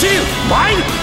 shield! Mine!